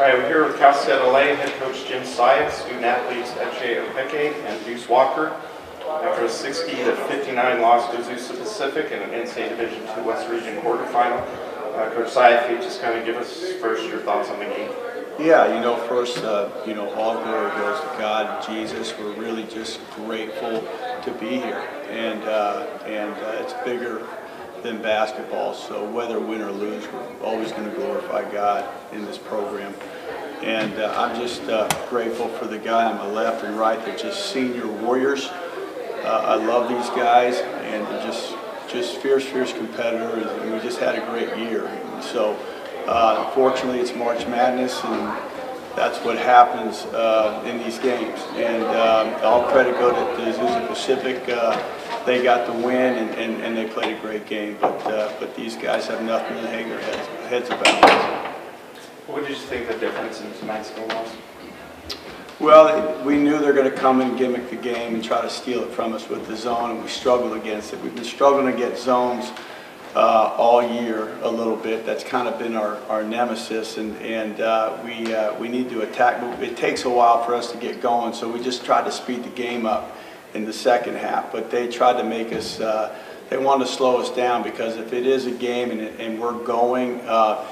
right, we're here with Cal State LA head coach Jim Saia, student athletes Eche Okeke and Duece Walker. After a 60 to 59 loss to Azusa Pacific in an NCAA Division II West Region quarterfinal, uh, Coach Saia, if you just kind of give us first your thoughts on the game. Yeah, you know, first, uh, you know, all glory goes to God Jesus. We're really just grateful to be here, and uh, and uh, it's bigger than basketball. So whether win or lose, we're always going to glorify God in this program. And uh, I'm just uh, grateful for the guy on my left and right. They're just senior warriors. Uh, I love these guys, and just just fierce, fierce competitors. And we just had a great year. And so. Uh, unfortunately, it's March Madness, and that's what happens uh, in these games. And um, all credit go to, Azusa Pacific. Uh, they got the win, and, and, and, they played a great game. But uh, but these guys have nothing to hang their heads, heads about. What did you think the difference in tonight's game was? Well, we knew they're going to come and gimmick the game and try to steal it from us with the zone, and we struggled against it. We've been struggling to get zones uh, all year a little bit. That's kind of been our, our nemesis, and, and uh, we, uh, we need to attack. It takes a while for us to get going, so we just tried to speed the game up in the second half. But they tried to make us, uh, they wanted to slow us down because if it is a game and, and we're going, uh,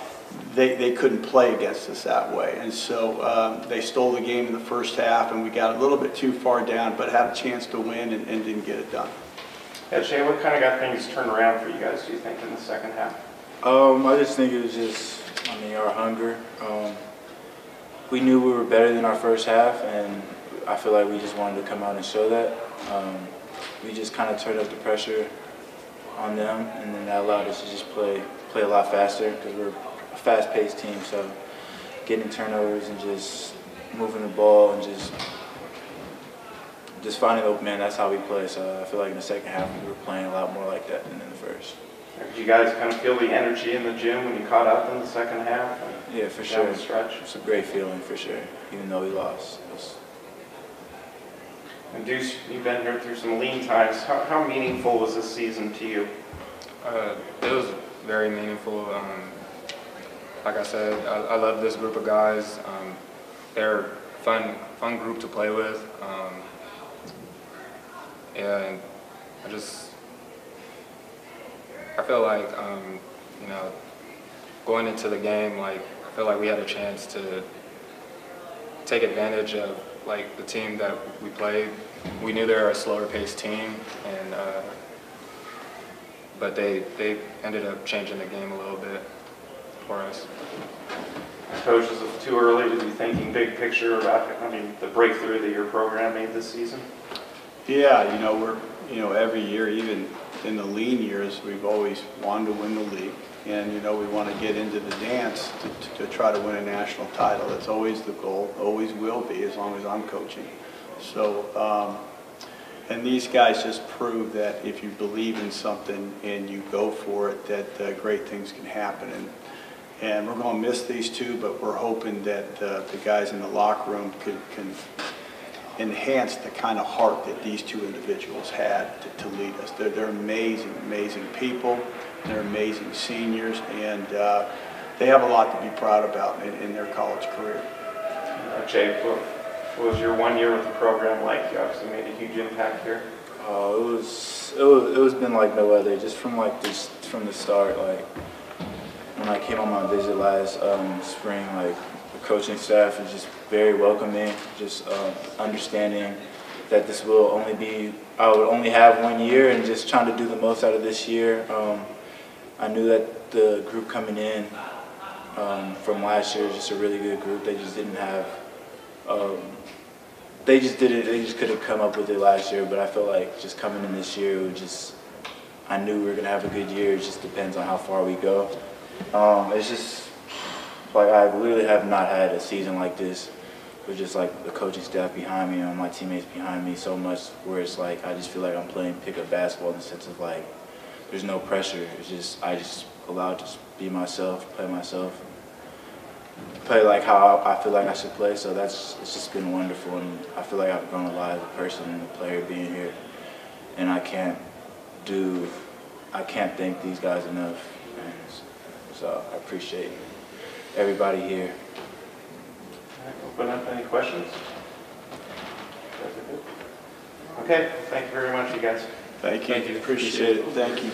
they, they couldn't play against us that way. And so um, they stole the game in the first half, and we got a little bit too far down, but had a chance to win and, and didn't get it done. Yeah, Jay, what kind of got things turned around for you guys, do you think, in the second half? Um, I just think it was just, I mean, our hunger. Um, we knew we were better than our first half, and I feel like we just wanted to come out and show that. Um, we just kind of turned up the pressure on them, and then that allowed us to just play play a lot faster because we're a fast-paced team. So getting turnovers and just moving the ball and just just finding open man, that's how we play. So I feel like in the second half we were playing a lot more like that than in the first. Did you guys kind of feel the energy in the gym when you caught up in the second half? Yeah, for sure. Stretch? It's a great feeling for sure, even though we lost. Was... And Duece, you've been here through some lean times. How, how meaningful was this season to you? Uh, it was very meaningful. Um, like I said, I, I, love this group of guys. Um, they're fun, fun group to play with. Um, and I just I feel like um, you know going into the game like I feel like we had a chance to take advantage of like the team that we played. We knew they were a slower paced team and uh, but they they ended up changing the game a little bit for us. Coach, is it too early to be thinking big picture about I mean the breakthrough that your program made this season? Yeah, you know, we're, you know, every year, even in the lean years, we've always wanted to win the league. And, you know, we want to get into the dance to, to try to win a national title. That's always the goal, always will be, as long as I'm coaching. So, um, and these guys just prove that if you believe in something and you go for it, that uh, great things can happen. And, and we're going to miss these two, but we're hoping that uh, the guys in the locker room can, can enhanced the kind of heart that these two individuals had to, to lead us. They're, they're amazing, amazing people. They're amazing seniors, and uh, they have a lot to be proud about in, in their college career. Uh, Jay, what, what, was your one year with the program like? You obviously made a huge impact here. Uh, it was it was it was been like no other. Just from like this from the start, like when I came on my visit last um, spring, like the coaching staff is just very welcoming, just uh, understanding that this will only be, I would only have one year and just trying to do the most out of this year. Um, I knew that the group coming in um, from last year is just a really good group. They just didn't have, um, they just didn't, they just couldn't come up with it last year, but I felt like just coming in this year, it just, I knew we were going to have a good year. It just depends on how far we go. Um, it's just, like I literally have not had a season like this with just like the coaching staff behind me and my teammates behind me so much where it's like I just feel like I'm playing pickup basketball in the sense of like there's no pressure. It's just I just allowed to be myself, play myself, play like how I feel like I should play. So that's it's just been wonderful, and I feel like I've grown a lot as a person and a player being here. And I can't do, I can't thank these guys enough. And so I appreciate it everybody here. Right, open up any questions? Okay, thank you very much, you guys. Thank you. Thank you. Appreciate, Appreciate it. it. Thank you.